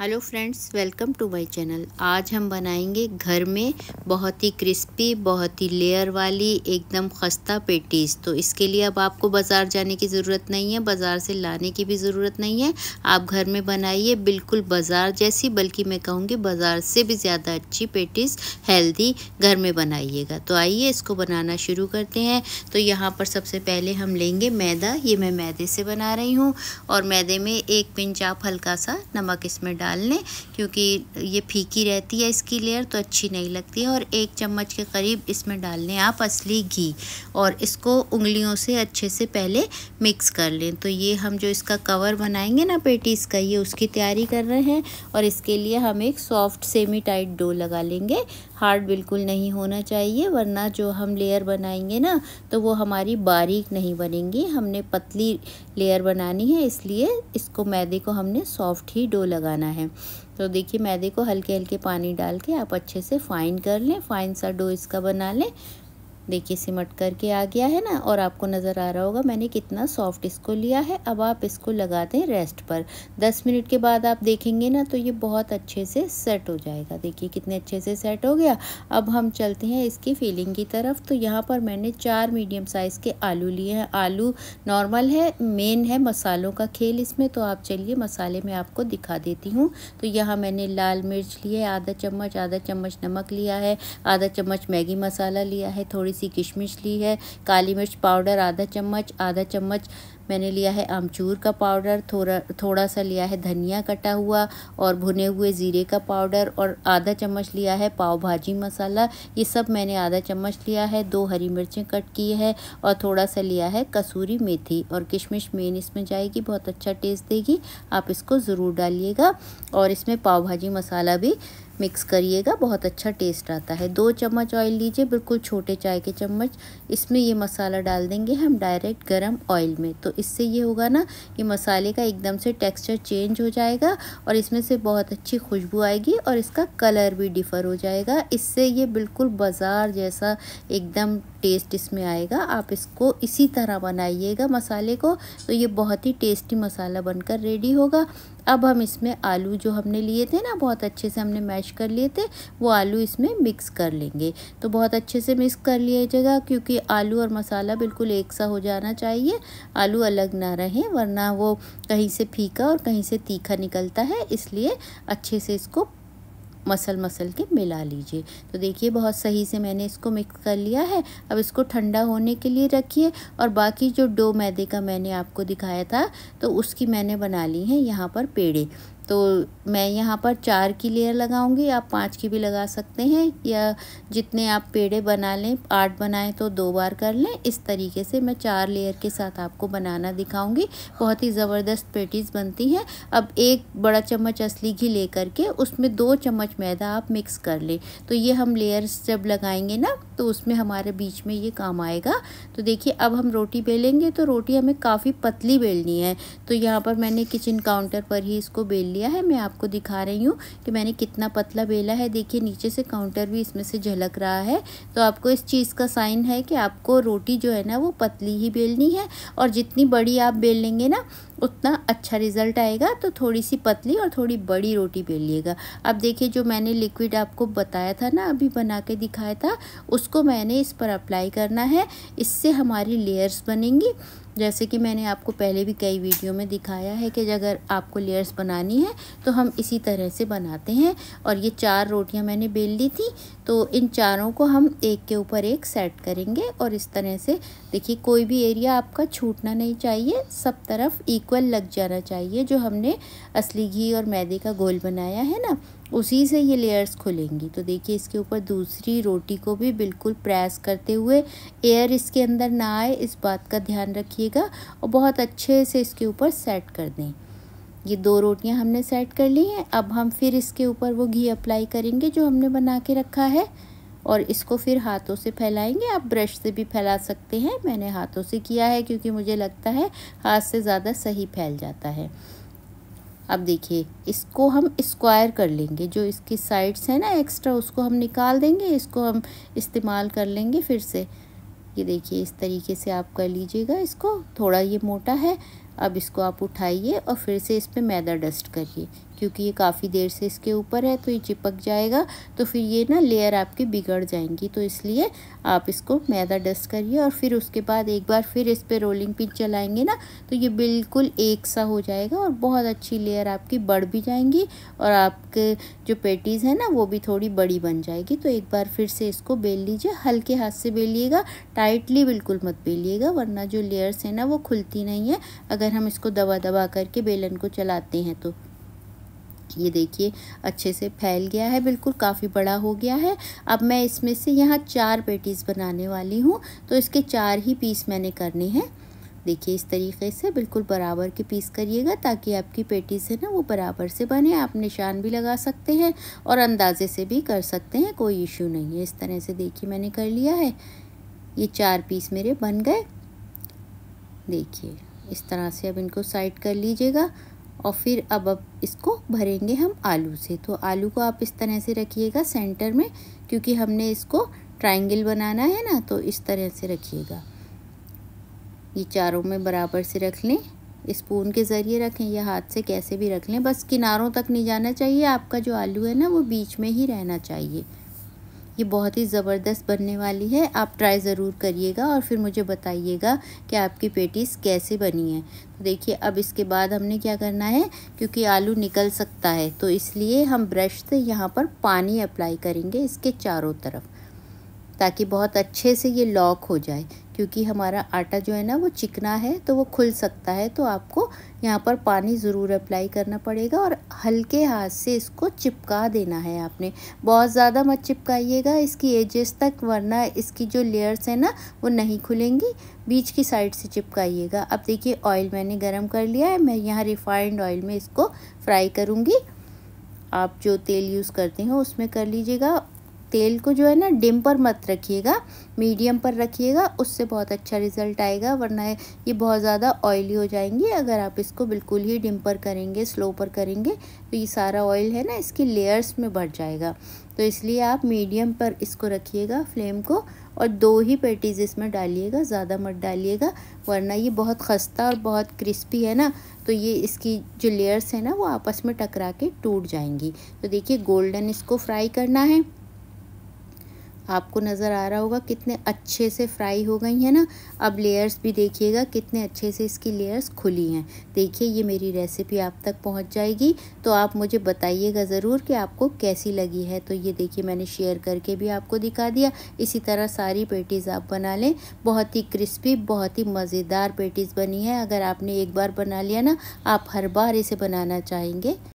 Hello friends welcome to my channel आज हम बनाएँगे घर में बहुत ही क्रिस्पी बहुत ही लेयर वाली, एकदम खस्ता पेटीज तो इसके लिए अब आपको बाज़ार जाने की ज़रूरत नहीं है, बाज़ार से लाने की भी ज़रूरत नहीं है. आप घर में बनाइए, बिल्कुल बाज़ार जैसी, बल्कि मैं कहूँगी बाज़ार से भी ज़्यादा अच्छी पेटीज़ हेल्दी घर में बनाइएगा. तो आइए इसको बनाना शुरू करते हैं. तो यहाँ पर सबसे पहले हम लेंगे मैदा. ये मैं मैदे से बना रही हूँ और मैदे में एक पिंच आप हल्का सा नमक इसमें डाल लें क्योंकि ये फीकी रहती है इसकी लेयर तो अच्छी नहीं लगती है। और एक चम्मच के करीब इसमें डाल लें आप असली घी और इसको उंगलियों से अच्छे से पहले मिक्स कर लें। तो ये हम जो इसका कवर बनाएँगे ना पेटीज़ का ये उसकी तैयारी कर रहे हैं और इसके लिए हम एक सॉफ्ट सेमी टाइट डो लगा लेंगे। हार्ड बिल्कुल नहीं होना चाहिए, वरना जो हम लेयर बनाएँगे ना तो वो हमारी बारीक नहीं बनेंगी। हमने पतली लेयर बनानी है, इसलिए इसको मैदे को हमने सॉफ्ट ही डो लगाना है तो देखिए मैदे को हल्के हल्के पानी डाल के आप अच्छे से फाइन कर लें फाइन सा डो इसका बना लें। देखिए, सिमट करके आ गया है ना और आपको नज़र आ रहा होगा, मैंने कितना सॉफ्ट इसको लिया है। अब आप इसको लगा दें रेस्ट पर। 10 मिनट के बाद आप देखेंगे ना तो ये बहुत अच्छे से सेट हो जाएगा। देखिए, कितने अच्छे से सेट हो गया। अब हम चलते हैं इसकी फीलिंग की तरफ़। तो यहाँ पर मैंने चार मीडियम साइज़ के आलू लिए हैं। आलू नॉर्मल है मेन है मसालों का खेल इसमें। तो आप चलिए, मसाले में आपको दिखा देती हूँ। तो यहाँ मैंने लाल मिर्च लिए आधा चम्मच आधा चम्मच नमक लिया है, आधा चम्मच मैगी मसाला लिया है, थोड़ी सी किशमिश ली है। काली मिर्च पाउडर, आधा चम्मच। आधा चम्मच मैंने लिया है आमचूर का पाउडर। थोड़ा थोड़ा सा लिया है धनिया कटा हुआ और भुने हुए ज़ीरे का पाउडर और आधा चम्मच लिया है पाव भाजी मसाला। ये सब मैंने आधा चम्मच लिया है। दो हरी मिर्चें कट की है और थोड़ा सा लिया है कसूरी मेथी और किशमिश मेन इसमें जाएगी, बहुत अच्छा टेस्ट देगी। आप इसको ज़रूर डालिएगा और इसमें पाव भाजी मसाला भी मिक्स करिएगा, बहुत अच्छा टेस्ट आता है। दो चम्मच ऑयल लीजिए, बिल्कुल छोटे चाय के चम्मच। इसमें ये मसाला डाल देंगे हम डायरेक्ट गरम ऑयल में। तो इससे ये होगा ना कि मसाले का एकदम से टेक्सचर चेंज हो जाएगा और इसमें से बहुत अच्छी खुशबू आएगी और इसका कलर भी डिफ़र हो जाएगा। इससे ये बिल्कुल बाज़ार जैसा एकदम टेस्ट इसमें आएगा। आप इसको इसी तरह बनाइएगा मसाले को। तो ये बहुत ही टेस्टी मसाला बनकर रेडी होगा। अब हम इसमें आलू जो हमने लिए थे ना, बहुत अच्छे से हमने मैश कर लिए थे, वो आलू इसमें मिक्स कर लेंगे। तो बहुत अच्छे से मिक्स कर लीजिएगा क्योंकि आलू और मसाला बिल्कुल एक सा हो जाना चाहिए। आलू अलग ना रहे, वरना वो कहीं से फीका और कहीं से तीखा निकलता है, इसलिए अच्छे से इसको मसल मसल के मिला लीजिए। तो देखिए, बहुत सही से मैंने इसको मिक्स कर लिया है। अब इसको ठंडा होने के लिए रखिए और बाकी जो डो मैदे का मैंने आपको दिखाया था तो उसकी मैंने बना ली है यहाँ पर पेड़े। तो मैं यहाँ पर चार की लेयर लगाऊँगी, आप पाँच की भी लगा सकते हैं, या जितने आप पेड़े बना लें, आठ बनाएँ तो दो बार कर लें। इस तरीके से मैं चार लेयर के साथ आपको बनाना दिखाऊँगी। बहुत ही ज़बरदस्त पेटीज़ बनती हैं। अब एक बड़ा चम्मच असली घी ले करके उसमें दो चम्मच मैदा आप मिक्स कर लें। तो ये हम लेयर्स जब लगाएँगे ना तो उसमें हमारे बीच में ये काम आएगा। तो देखिए, अब हम रोटी बेलेंगे तो रोटी हमें काफ़ी पतली बेलनी है। तो यहाँ पर मैंने किचन काउंटर पर ही इसको बेल लिया है, मैं आपको दिखा रही हूँ कि मैंने कितना पतला बेला है। देखिए, नीचे से काउंटर भी इसमें से झलक रहा है। तो आपको इस चीज़ का साइन है कि आपको रोटी जो है ना, वो पतली ही बेलनी है और जितनी बड़ी आप बेल लेंगे ना, उतना अच्छा रिज़ल्ट आएगा। तो थोड़ी सी पतली और थोड़ी बड़ी रोटी बेलिएगा अब देखिए, जो मैंने लिक्विड आपको बताया था ना, अभी बना के दिखाया था, उसको मैंने इस पर अप्लाई करना है। इससे हमारी लेयर्स बनेंगी। जैसे कि मैंने आपको पहले भी कई वीडियो में दिखाया है कि अगर आपको लेयर्स बनानी है तो हम इसी तरह से बनाते हैं। और ये चार रोटियाँ मैंने बेल ली थी तो इन चारों को हम एक के ऊपर एक सेट करेंगे। और इस तरह से, देखिए, कोई भी एरिया आपका छूटना नहीं चाहिए, सब तरफ़ इक्वल लग जाना चाहिए, जो हमने असली घी और मैदे का गोल बनाया है ना। उसी से ये लेयर्स खुलेंगी। तो देखिए, इसके ऊपर दूसरी रोटी को भी बिल्कुल प्रेस करते हुए एयर इसके अंदर ना आए, इस बात का ध्यान रखिएगा और बहुत अच्छे से इसके ऊपर सेट कर दें। ये दो रोटियाँ हमने सेट कर ली हैं। अब हम फिर इसके ऊपर वो घी अप्लाई करेंगे जो हमने बना के रखा है और इसको फिर हाथों से फैलाएँगे। आप ब्रश से भी फैला सकते हैं। मैंने हाथों से किया है क्योंकि मुझे लगता है हाथ से ज़्यादा सही फैल जाता है। अब देखिए, इसको हम स्क्वायर कर लेंगे। जो इसकी साइड्स हैं ना एक्स्ट्रा उसको हम निकाल देंगे, इसको हम इस्तेमाल कर लेंगे फिर से। ये देखिए, इस तरीके से आप कर लीजिएगा इसको। थोड़ा ये मोटा है, अब इसको आप उठाइए और फिर से इस पर मैदा डस्ट करिए। क्योंकि ये काफ़ी देर से इसके ऊपर है तो ये चिपक जाएगा तो फिर ये ना लेयर आपकी बिगड़ जाएँगी। तो इसलिए आप इसको मैदा डस्ट करिए और फिर उसके बाद एक बार फिर इस पर रोलिंग पिन चलाएँगे ना तो ये बिल्कुल एक सा हो जाएगा और बहुत अच्छी लेयर आपकी बढ़ भी जाएँगी और आपके जो पेटीज़ है ना, वो भी थोड़ी बड़ी बन जाएगी। तो एक बार फिर से इसको बेल लीजिए, हल्के हाथ से बेलिएगा टाइटली बिल्कुल मत बेलिएगा, वरना जो लेयर्स हैं ना, वो खुलती नहीं है। अगर हम इसको दबा दबा करके बेलन को चलाते हैं तो। ये देखिए, अच्छे से फैल गया है, बिल्कुल काफ़ी बड़ा हो गया है। अब मैं इसमें से यहाँ चार पेटीज़ बनाने वाली हूँ तो इसके चार ही पीस मैंने करने हैं। देखिए, इस तरीके से बिल्कुल बराबर के पीस करिएगा, ताकि आपकी पेटी से ना, वो बराबर से बने। आप निशान भी लगा सकते हैं और अंदाजे से भी कर सकते हैं, कोई इशू नहीं है। इस तरह से देखिए, मैंने कर लिया है। ये चार पीस मेरे बन गए। देखिए, इस तरह से अब इनको साइड कर लीजिएगा। और फिर अब अब इसको भरेंगे हम आलू से। तो आलू को आप इस तरह से रखिएगा सेंटर में, क्योंकि हमने इसको ट्रायंगल बनाना है ना तो इस तरह से रखिएगा। ये चारों में बराबर से रख लें। स्पून के ज़रिए रखें या हाथ से कैसे भी रख लें। बस किनारों तक नहीं जाना चाहिए। आपका जो आलू है ना, वो बीच में ही रहना चाहिए। ये बहुत ही ज़बरदस्त बनने वाली है। आप ट्राई ज़रूर करिएगा और फिर मुझे बताइएगा कि आपकी पेटीज़ कैसे बनी है। तो देखिए, अब इसके बाद हमने क्या करना है? क्योंकि आलू निकल सकता है तो इसलिए हम ब्रश से यहाँ पर पानी अप्लाई करेंगे इसके चारों तरफ़, ताकि बहुत अच्छे से ये लॉक हो जाए। क्योंकि हमारा आटा जो है ना, वो चिकना है तो वो खुल सकता है तो आपको यहाँ पर पानी ज़रूर अप्लाई करना पड़ेगा और हल्के हाथ से इसको चिपका देना है आपने। बहुत ज़्यादा मत चिपकाइएगा इसकी एजेस तक, वरना इसकी जो लेयर्स है ना, वो नहीं खुलेंगी। बीच की साइड से चिपकाइएगा। अब देखिए ऑयल मैंने गरम कर लिया है, मैं यहाँ रिफाइंड ऑयल में इसको फ्राई करूँगी। आप जो तेल यूज़ करते हो, उसमें कर लीजिएगा। तेल को जो है ना डिम पर मत रखिएगा, मीडियम पर रखिएगा, उससे बहुत अच्छा रिज़ल्ट आएगा, वरना ये बहुत ज़्यादा ऑयली हो जाएँगी। अगर आप इसको बिल्कुल ही डिम पर करेंगे, स्लो पर करेंगे तो ये सारा ऑयल है ना, इसकी लेयर्स में बढ़ जाएगा। तो इसलिए आप मीडियम पर इसको रखिएगा, फ्लेम को, और दो ही पेटीज़ इसमें डालिएगा, ज़्यादा मत डालिएगा, वरना ये बहुत खस्ता और बहुत क्रिस्पी है ना तो ये इसकी जो लेयर्स है ना, वो आपस में टकरा के टूट जाएँगी। तो देखिए, गोल्डन इसको फ्राई करना है। आपको नज़र आ रहा होगा कितने अच्छे से फ्राई हो गई हैं ना। अब लेयर्स भी देखिएगा कितने अच्छे से इसकी लेयर्स खुली हैं। देखिए, ये मेरी रेसिपी आप तक पहुँच जाएगी। तो आप मुझे बताइएगा ज़रूर कि आपको कैसी लगी है। तो ये देखिए, मैंने शेयर करके भी आपको दिखा दिया। इसी तरह सारी पेटीज़ आप बना लें। बहुत ही क्रिस्पी बहुत ही मज़ेदार पेटीज़ बनी है। अगर आपने एक बार बना लिया ना, आप हर बार इसे बनाना चाहेंगे।